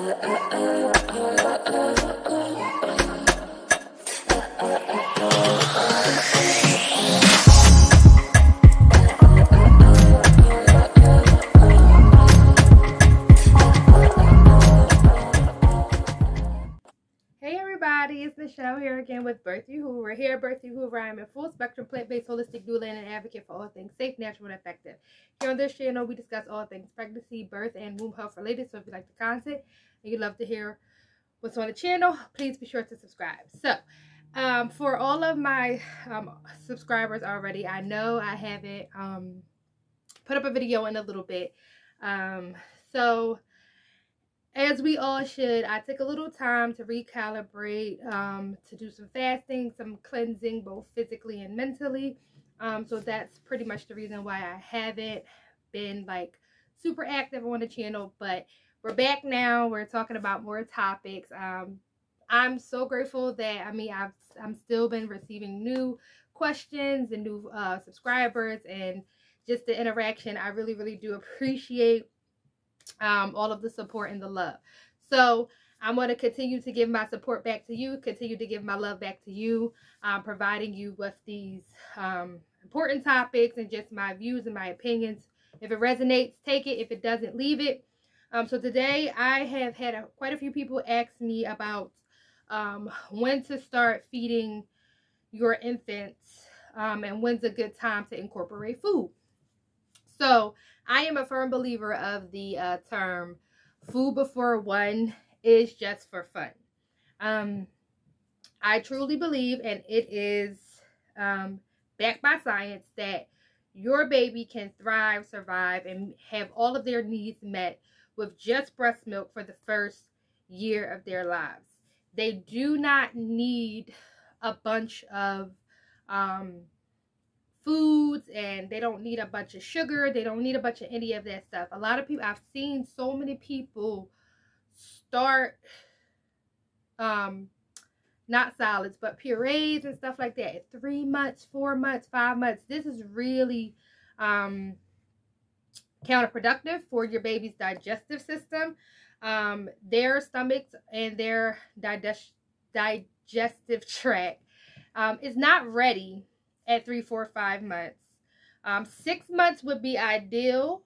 Michelle here again with Bearth Uhura. Here at Bearth Uhura, I am a full spectrum plant-based holistic doula and an advocate for all things safe, natural, and effective. Here on this channel, we discuss all things pregnancy, birth, and womb health related. So if you like the content and you'd love to hear what's on the channel, please be sure to subscribe. So um, for all of my um, subscribers already, I know I haven't um, put up a video in a little bit. Um, so as we all should, I took a little time to recalibrate, um, to do some fasting, some cleansing, both physically and mentally. Um, so that's pretty much the reason why I haven't been like super active on the channel. But we're back now. We're talking about more topics. Um, I'm so grateful that I mean I've I'm still been receiving new questions and new uh, subscribers and just the interaction. I really really do appreciate um, all of the support and the love. So I'm going to continue to give my support back to you, continue to give my love back to you, um, providing you with these um, important topics and just my views and my opinions. If it resonates, take it. If it doesn't, leave it. Um, so today I have had a, quite a few people ask me about um, when to start feeding your infants um, and when's a good time to incorporate food. So I am a firm believer of the uh, term food before one is just for fun. Um, I truly believe, and it is um, backed by science, that your baby can thrive, survive, and have all of their needs met with just breast milk for the first year of their lives. They do not need a bunch of um, foods and they don't need a bunch of sugar. They don't need a bunch of any of that stuff. A lot of people, I've seen so many people start, um, not solids, but purees and stuff like that. Three months, four months, five months. This is really, um, counterproductive for your baby's digestive system. Um, their stomachs and their digest digestive tract um, is not ready at three, four, five months. Um, six months would be ideal,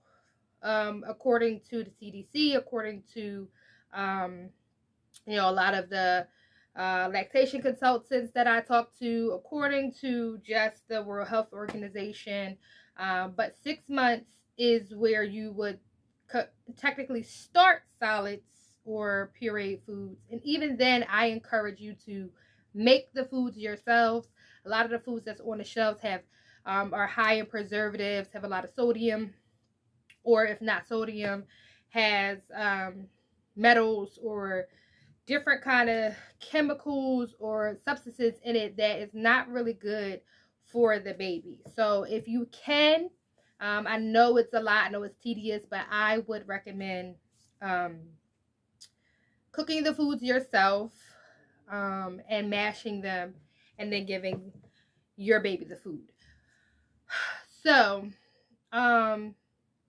um, according to the CDC, according to, um, you know, a lot of the uh, lactation consultants that I talk to, according to just the World Health Organization. Um, but six months is where you would technically start solids or pureed foods. And even then, I encourage you to make the foods yourselves. A lot of the foods that's on the shelves have um, are high in preservatives, have a lot of sodium, or if not sodium, has um, metals or different kind of chemicals or substances in it that is not really good for the baby. So if you can, um, I know it's a lot, I know it's tedious, but I would recommend um, cooking the foods yourself um, and mashing them and then giving your baby the food. So, um,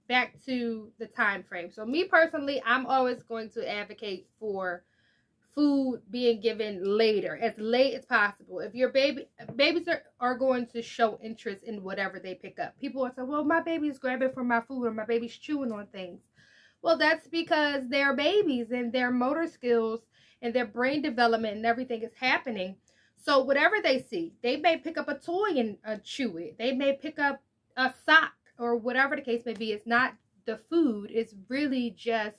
back to the time frame. So me personally, I'm always going to advocate for food being given later, as late as possible. If your baby, babies are, are going to show interest in whatever they pick up. People will say, well, my baby's grabbing for my food or my baby's chewing on things. Well, that's because they're babies and their motor skills and their brain development and everything is happening. So whatever they see, they may pick up a toy and uh, chew it. They may pick up a sock or whatever the case may be. It's not the food. It's really just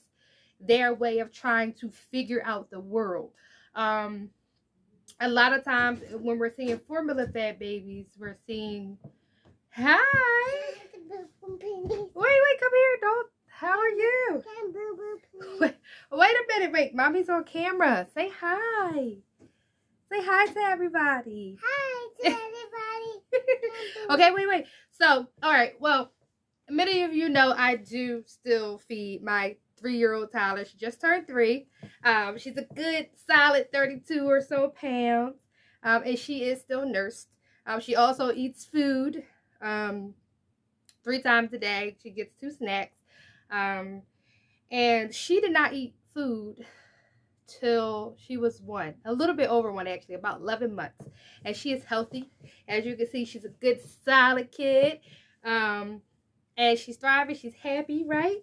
their way of trying to figure out the world. Um, a lot of times when we're seeing formula fed babies, we're seeing, hi. Wait, wait, come here. Don't. How are you? Wait, wait a minute. Wait, mommy's on camera. Say hi. Say hi to everybody. Hi to everybody. okay, wait, wait. So, all right. Well, many of you know I do still feed my three-year-old Tyler. She just turned three. Um, she's a good, solid 32 or so pounds. Um, and she is still nursed. Um, she also eats food um, three times a day. She gets two snacks. Um, and she did not eat food till she was one, a little bit over one actually, about 11 months. And she is healthy. As you can see, she's a good, solid kid. Um, and she's thriving. She's happy, right?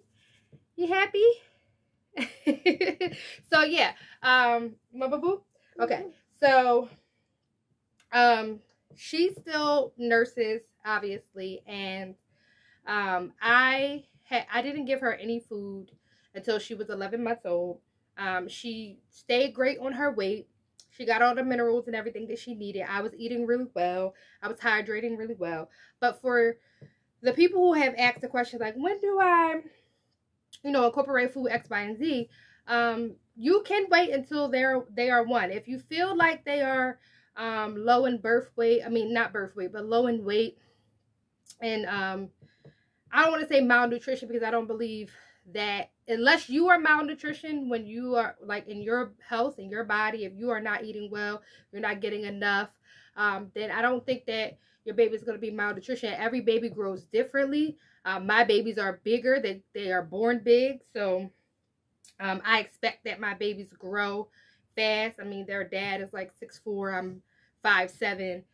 You happy? so yeah, um, my boo. Okay, so um, she still nurses, obviously, and um, I had I didn't give her any food until she was 11 months old. Um, she stayed great on her weight. She got all the minerals and everything that she needed. I was eating really well. I was hydrating really well. But for the people who have asked the question like, when do I, you know, incorporate food X, Y, and Z? Um, you can wait until they're they are one. If you feel like they are um, low in birth weight, I mean not birth weight, but low in weight, and um, I don't want to say malnutrition because I don't believe that unless you are malnutrition when you are like in your health in your body if you are not eating well you're not getting enough um, then i don't think that your baby is going to be malnutrition every baby grows differently um, my babies are bigger they, they are born big so um, i expect that my babies grow fast i mean their dad is like six four. i'm five seven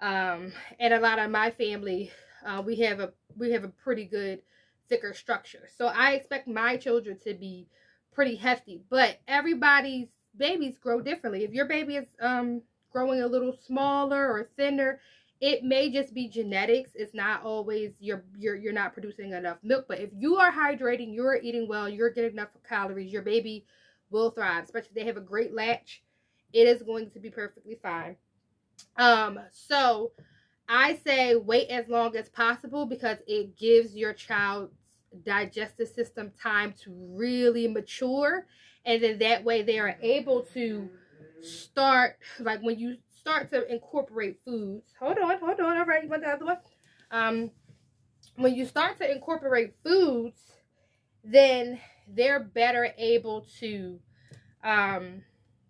um, and a lot of my family uh, we have a we have a pretty good thicker structure. So I expect my children to be pretty hefty, but everybody's babies grow differently. If your baby is um growing a little smaller or thinner, it may just be genetics. It's not always you're you're you're not producing enough milk, but if you are hydrating, you're eating well, you're getting enough calories, your baby will thrive. Especially if they have a great latch, it is going to be perfectly fine. Um so I say wait as long as possible because it gives your child digestive system time to really mature. And then that way they are able to start like when you start to incorporate foods hold on hold on all right you want the other one? Um when you start to incorporate foods then they're better able to um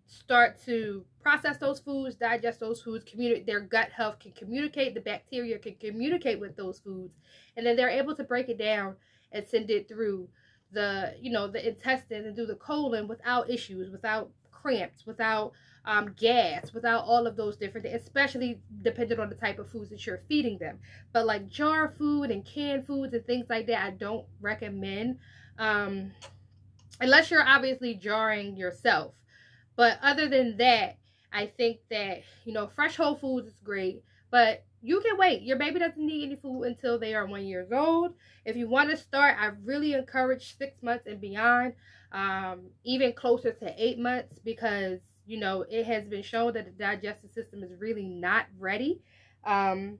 start to process those foods digest those foods communicate their gut health can communicate the bacteria can communicate with those foods and then they're able to break it down and send it through the you know the intestine and through the colon without issues without cramps without um, gas without all of those different things especially depending on the type of foods that you're feeding them. But like jar food and canned foods and things like that i don't recommend um, unless you're obviously jarring yourself. But other than that i think that you know fresh whole foods is great but you can wait. Your baby doesn't need any food until they are one years old. If you want to start, I really encourage six months and beyond, um, even closer to eight months because, you know, it has been shown that the digestive system is really not ready. Um,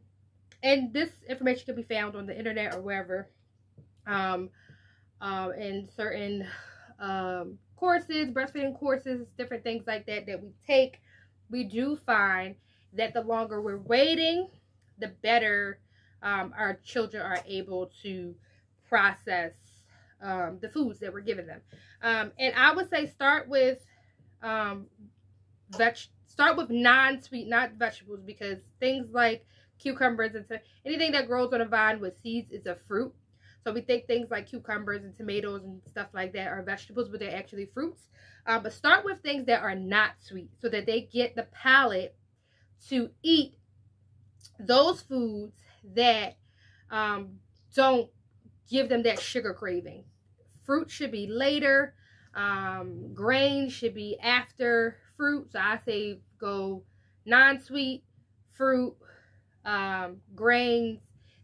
and this information can be found on the internet or wherever um, um, in certain um, courses, breastfeeding courses, different things like that that we take. We do find that the longer we're waiting, the better um, our children are able to process um, the foods that we're giving them. Um, and I would say start with um, veg start with non-sweet, not vegetables, because things like cucumbers and anything that grows on a vine with seeds is a fruit. So we think things like cucumbers and tomatoes and stuff like that are vegetables, but they're actually fruits. Um, but start with things that are not sweet so that they get the palate to eat those foods that um, don't give them that sugar craving. Fruit should be later. Um, grain should be after fruit. So I say go non-sweet fruit, um, grains,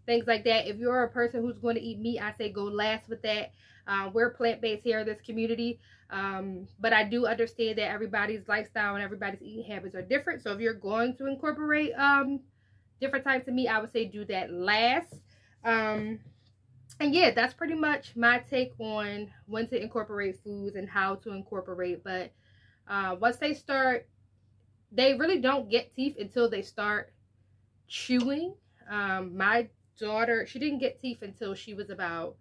things like that. If you're a person who's going to eat meat, I say go last with that. Uh, we're plant-based here in this community. Um, but I do understand that everybody's lifestyle and everybody's eating habits are different. So if you're going to incorporate um, different types of meat, I would say do that last. Um, and yeah, that's pretty much my take on when to incorporate foods and how to incorporate. But uh, once they start, they really don't get teeth until they start chewing. Um, my daughter, she didn't get teeth until she was about,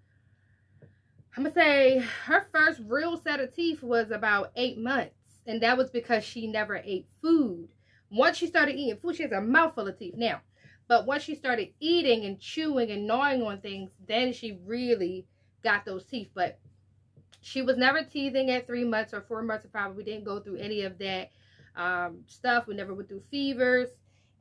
I'm going to say her first real set of teeth was about eight months. And that was because she never ate food. Once she started eating food, she has a mouthful of teeth. Now, but once she started eating and chewing and gnawing on things, then she really got those teeth. But she was never teething at three months or four months of five. We didn't go through any of that um, stuff. We never went through fevers,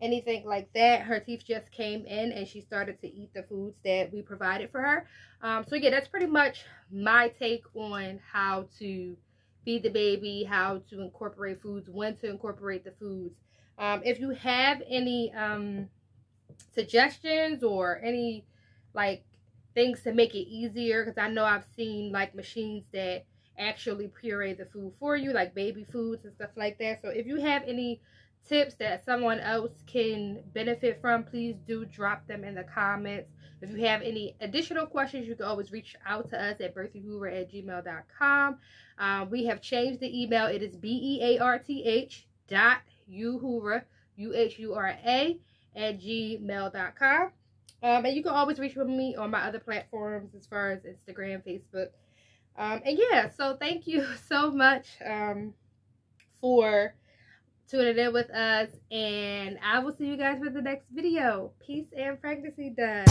anything like that. Her teeth just came in and she started to eat the foods that we provided for her. Um, so yeah, that's pretty much my take on how to feed the baby, how to incorporate foods, when to incorporate the foods. Um, if you have any um, suggestions or any like things to make it easier, because I know I've seen like machines that actually puree the food for you, like baby foods and stuff like that. So if you have any tips that someone else can benefit from, please do drop them in the comments. If you have any additional questions, you can always reach out to us at berthiehoover at gmail.com. Uh, we have changed the email. It is B-E-A-R-T-H dot uhura, U-H-U-R-A at gmail.com. Um, and you can always reach with me on my other platforms as far as Instagram, Facebook. Um, and yeah, so thank you so much um, for tuning in with us. And I will see you guys for the next video. Peace and pregnancy done.